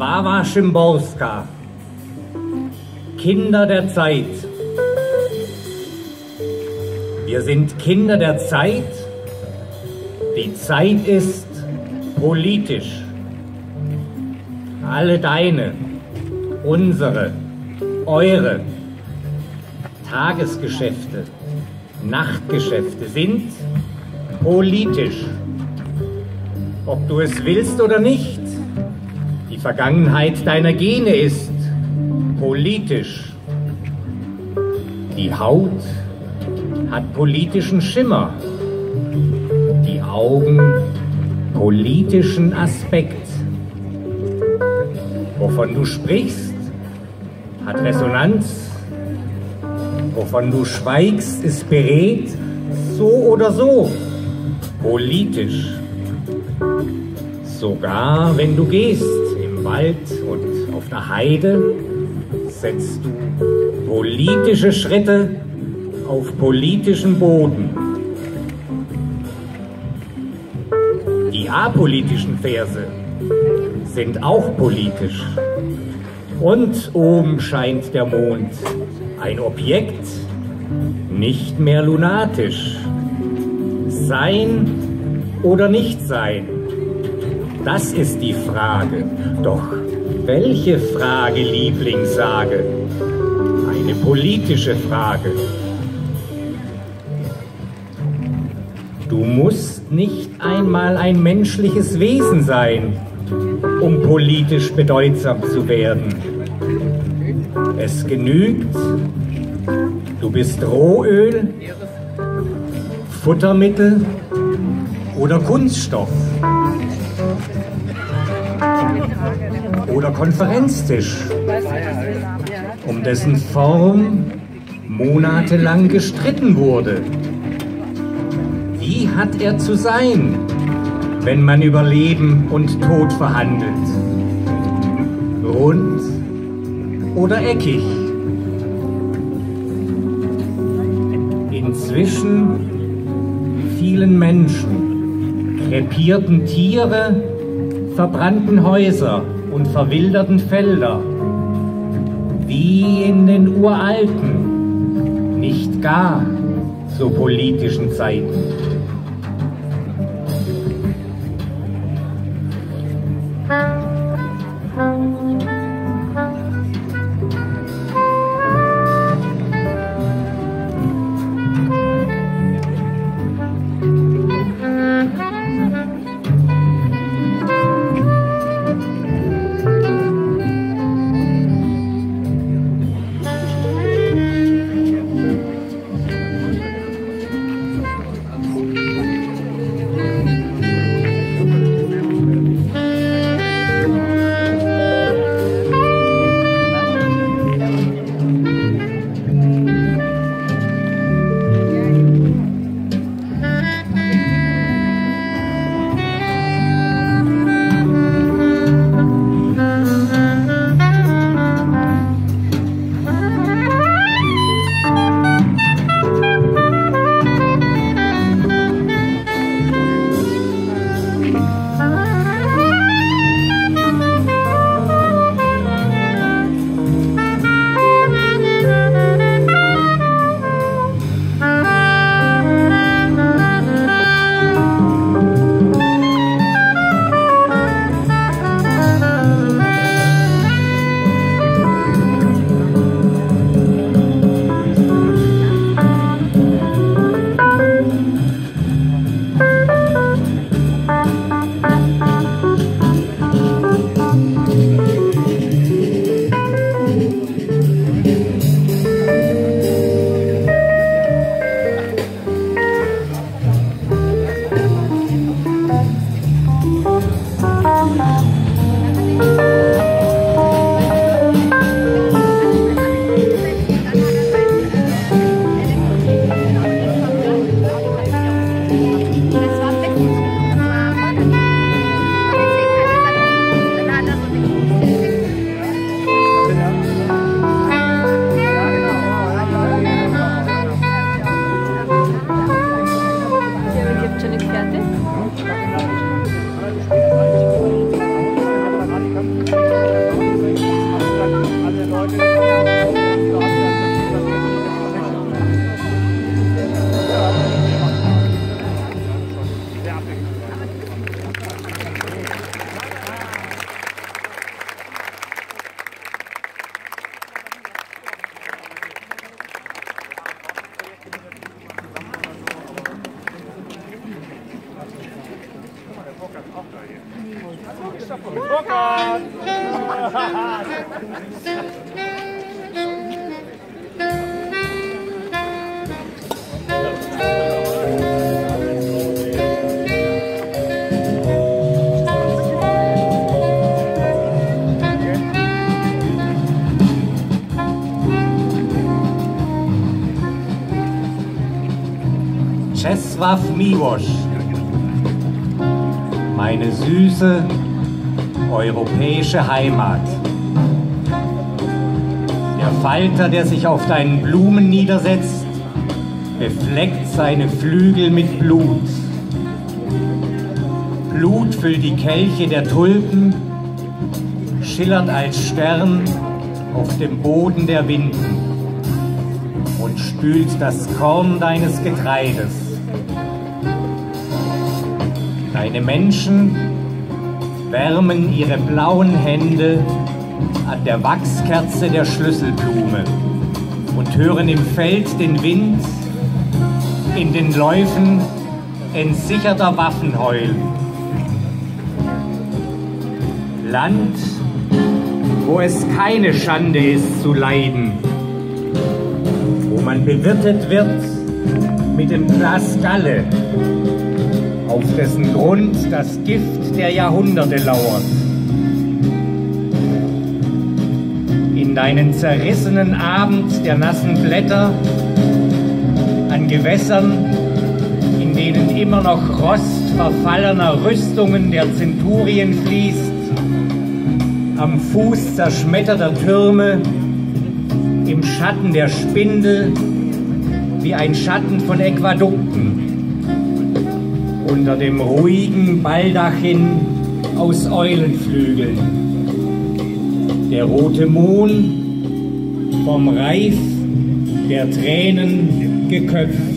Wawa Szymborska. Kinder der Zeit. Wir sind Kinder der Zeit. Die Zeit ist politisch. Alle deine, unsere, eure Tagesgeschäfte, Nachtgeschäfte sind politisch. Ob du es willst oder nicht, Vergangenheit deiner Gene ist politisch. Die Haut hat politischen Schimmer, die Augen politischen Aspekt. Wovon du sprichst, hat Resonanz. Wovon du schweigst, ist berät, so oder so, politisch. Sogar wenn du gehst Wald und auf der Heide, setzt du politische Schritte auf politischen Boden. Die apolitischen Verse sind auch politisch. Und oben scheint der Mond, ein Objekt, nicht mehr lunatisch. Sein oder nicht sein, das ist die Frage. Doch welche Frage, Liebling, sage? Eine politische Frage. Du musst nicht einmal ein menschliches Wesen sein, um politisch bedeutsam zu werden. Es genügt, du bist Rohöl, Futtermittel oder Kunststoff oder Konferenztisch, um dessen Form monatelang gestritten wurde. Wie hat er zu sein, wenn man über Leben und Tod verhandelt? Rund oder eckig? Inzwischen vielen Menschen, krepierten Tiere, verbrannten Häuser und verwilderten Felder, wie in den uralten, nicht gar so politischen Zeiten. mama. Czesław Miłosz, meine süße europäische Heimat. Der Falter, der sich auf deinen Blumen niedersetzt, befleckt seine Flügel mit Blut. Blut füllt die Kelche der Tulpen, schillernd als Stern auf dem Boden der Winden und spült das Korn deines Getreides. Deine Menschen wärmen ihre blauen Hände an der Wachskerze der Schlüsselblume und hören im Feld den Wind in den Läufen entsicherter Waffen heulen. Land, wo es keine Schande ist zu leiden, wo man bewirtet wird mit dem Glas Galle, auf dessen Grund das Gift der Jahrhunderte lauert. In deinen zerrissenen Abend der nassen Blätter, an Gewässern, in denen immer noch Rost verfallener Rüstungen der Zenturien fließt, am Fuß zerschmetterter Türme, im Schatten der Spindel, wie ein Schatten von Äquadukten unter dem ruhigen Baldachin aus Eulenflügeln. Der rote Mond vom Reif der Tränen geköpft.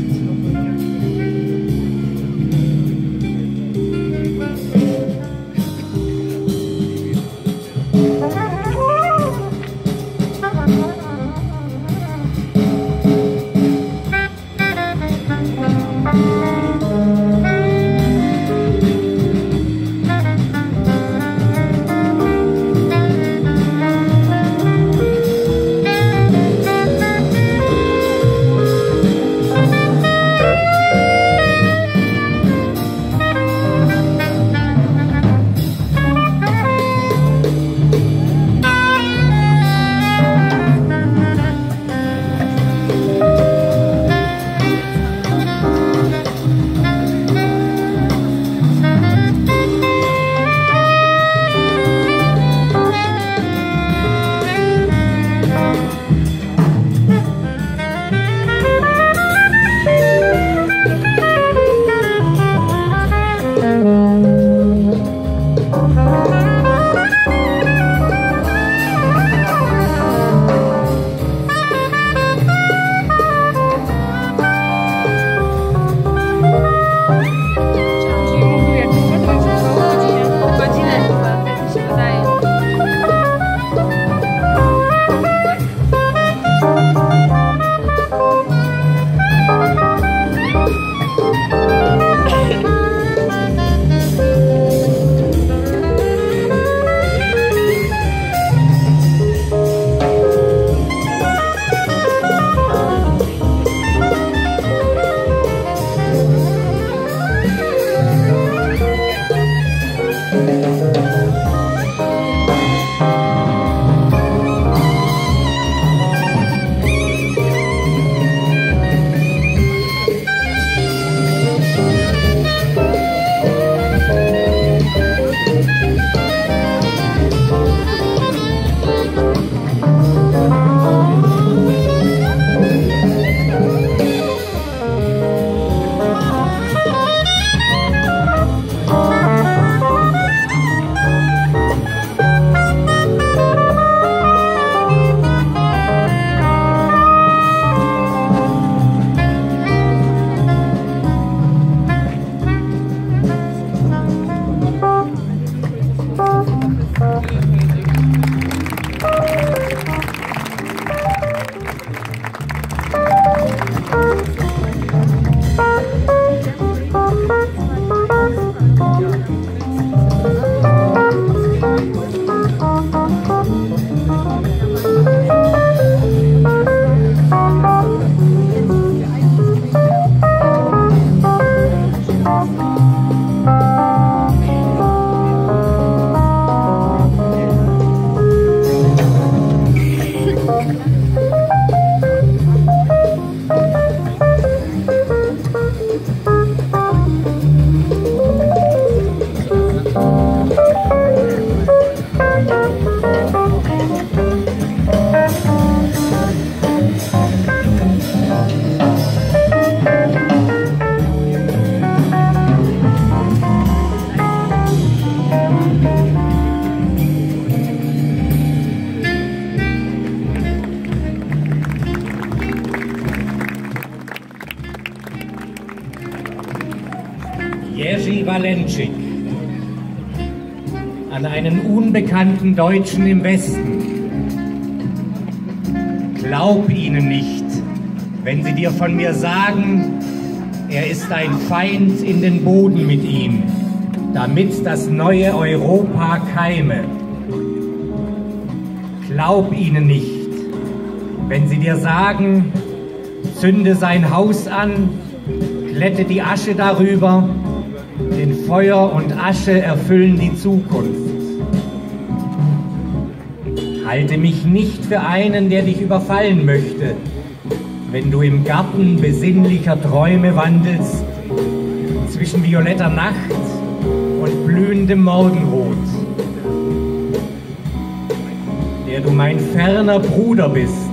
Unbekannten Deutschen im Westen. Glaub ihnen nicht, wenn sie dir von mir sagen, er ist ein Feind in den Boden mit ihm, damit das neue Europa keime. Glaub ihnen nicht, wenn sie dir sagen, zünde sein Haus an, glätte die Asche darüber, denn Feuer und Asche erfüllen die Zukunft. Halte mich nicht für einen, der dich überfallen möchte, wenn du im Garten besinnlicher Träume wandelst, zwischen violetter Nacht und blühendem Morgenrot. Der du mein ferner Bruder bist,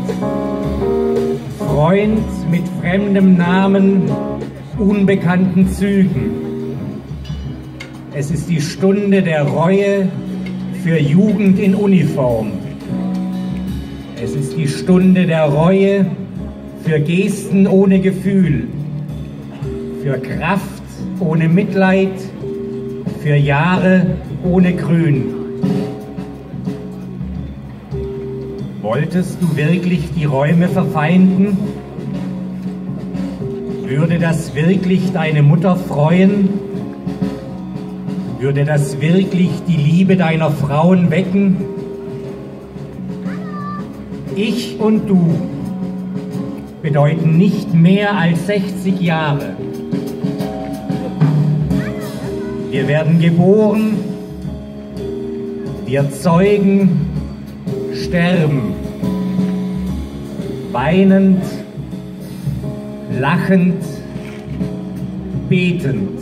Freund mit fremdem Namen, unbekannten Zügen. Es ist die Stunde der Reue für Jugend in Uniform. Es ist die Stunde der Reue für Gesten ohne Gefühl, für Kraft ohne Mitleid, für Jahre ohne Grün. Wolltest du wirklich die Räume verfeinden? Würde das wirklich deine Mutter freuen? Würde das wirklich die Liebe deiner Frauen wecken? Ich und du bedeuten nicht mehr als 60 Jahre. Wir werden geboren, wir zeugen, sterben, weinend, lachend, betend.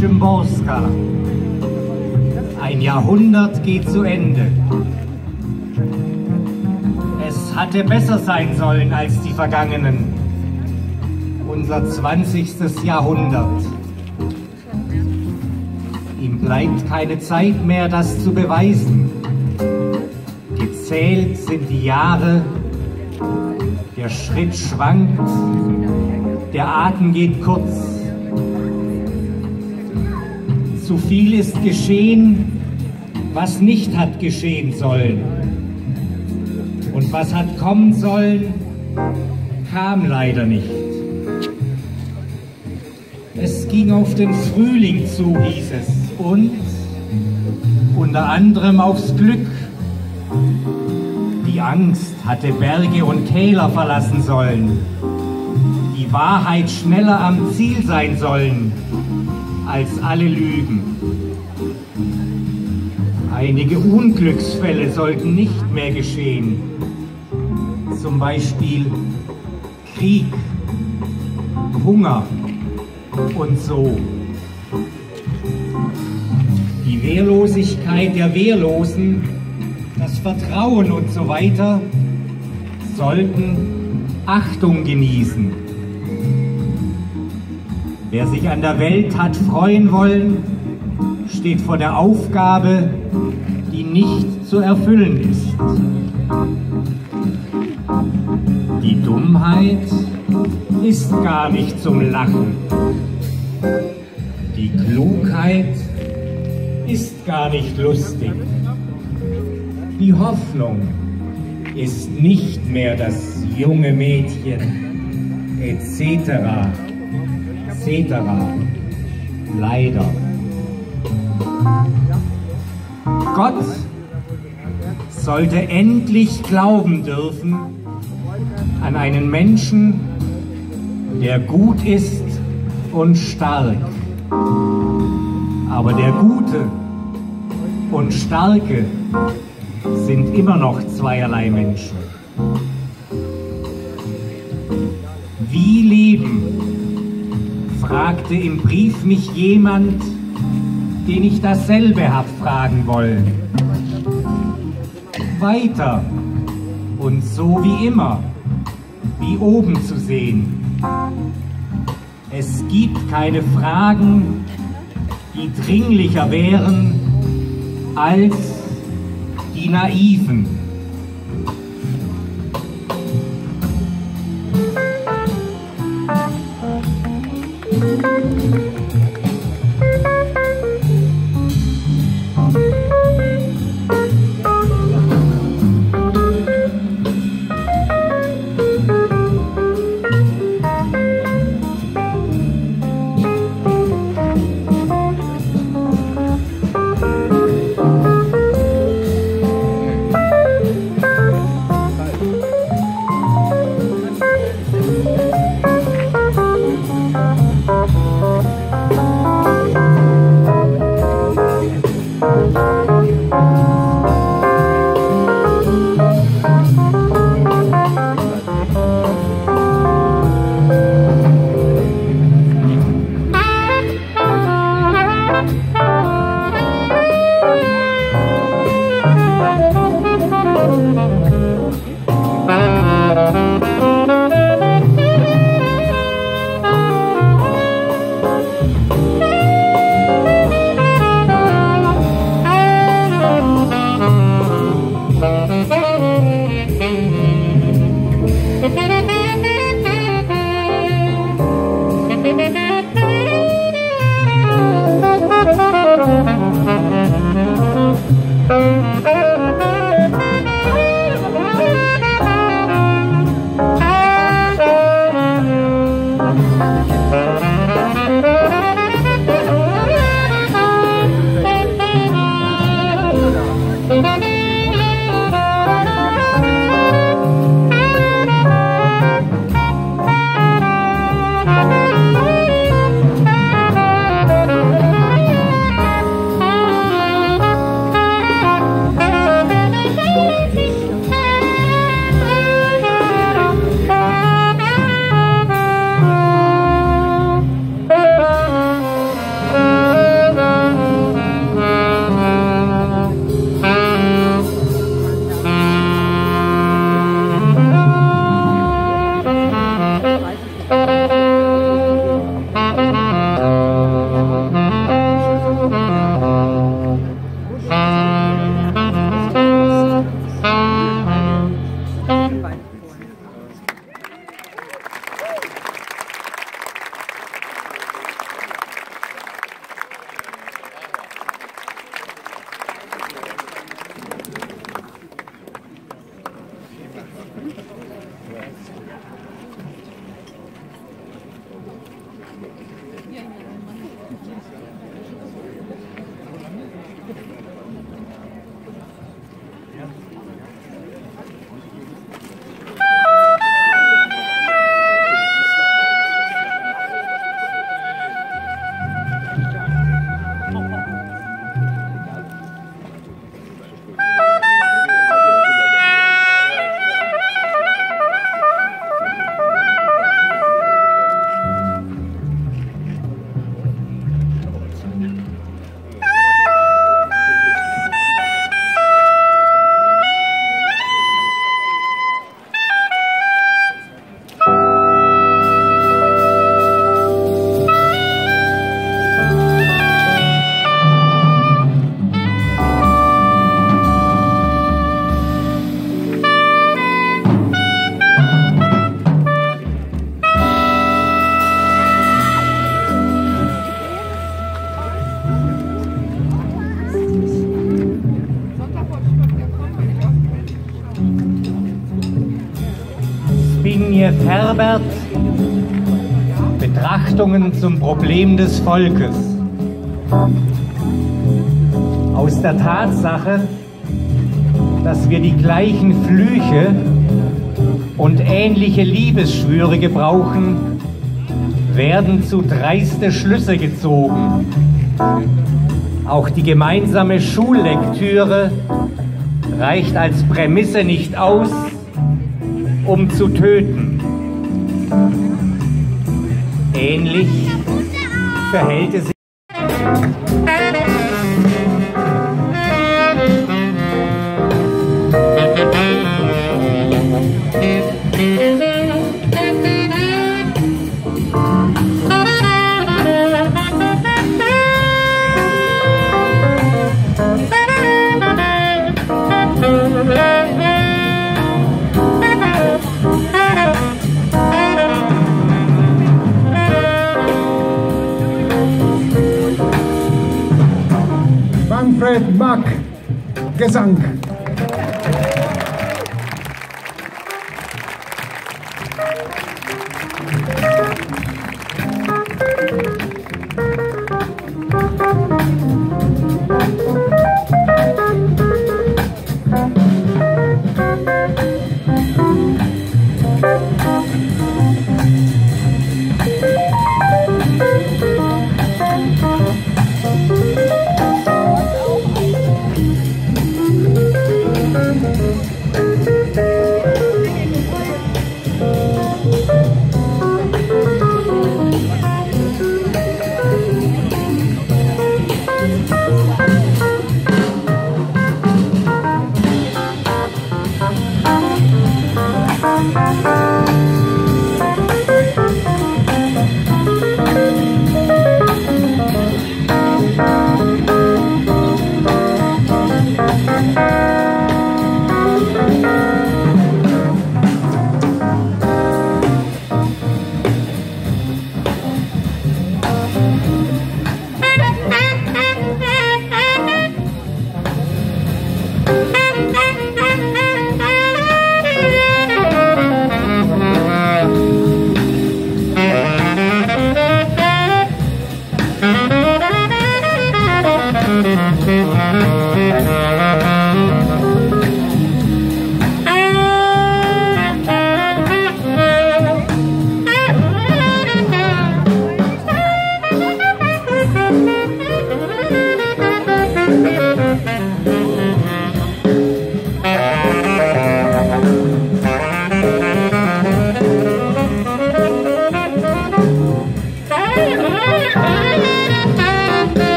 Szymborska. Ein Jahrhundert geht zu Ende. Es hatte besser sein sollen als die vergangenen. Unser 20. Jahrhundert. Ihm bleibt keine Zeit mehr, das zu beweisen. Gezählt sind die Jahre, der Schritt schwankt, der Atem geht kurz. Zu viel ist geschehen, was nicht hat geschehen sollen. Und was hat kommen sollen, kam leider nicht. Es ging auf den Frühling zu, hieß es, und unter anderem aufs Glück. Die Angst hatte Berge und Täler verlassen sollen, die Wahrheit schneller am Ziel sein sollen als alle Lügen. Einige Unglücksfälle sollten nicht mehr geschehen, zum Beispiel Krieg, Hunger und so. Die Wehrlosigkeit der Wehrlosen, das Vertrauen und so weiter sollten Achtung genießen. Wer sich an der Welt hat freuen wollen, steht vor der Aufgabe, die nicht zu erfüllen ist. Die Dummheit ist gar nicht zum Lachen. Die Klugheit ist gar nicht lustig. Die Hoffnung ist nicht mehr das junge Mädchen, etc etc. Leider. Gott sollte endlich glauben dürfen an einen Menschen, der gut ist und stark. Aber der Gute und Starke sind immer noch zweierlei Menschen. Fragte im Brief mich jemand, den ich dasselbe hab fragen wollen. Weiter und so wie immer, wie oben zu sehen. Es gibt keine Fragen, die dringlicher wären als die naiven. Zum Problem des Volkes. Aus der Tatsache, dass wir die gleichen Flüche und ähnliche Liebesschwüre gebrauchen, werden zu dreiste Schlüsse gezogen. Auch die gemeinsame Schullektüre reicht als Prämisse nicht aus, um zu töten. Ähnlich verhält es sich. Gesang.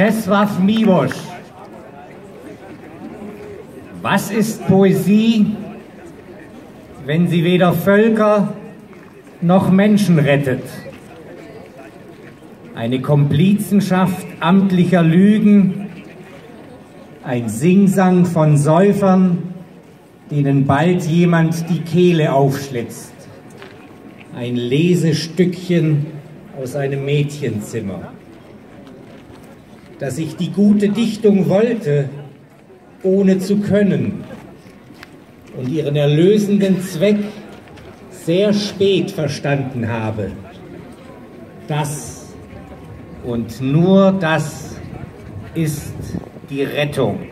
Czesław Miłosz. Was ist Poesie, wenn sie weder Völker noch Menschen rettet? Eine Komplizenschaft amtlicher Lügen, ein Singsang von Säufern, denen bald jemand die Kehle aufschlitzt, ein Lesestückchen aus einem Mädchenzimmer dass ich die gute Dichtung wollte, ohne zu können und ihren erlösenden Zweck sehr spät verstanden habe. Das und nur das ist die Rettung.